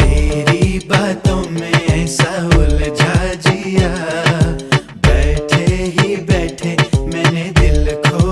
तेरी बातों में ऐसा उलझा जिया बैठे ही बैठे मैंने दिल खो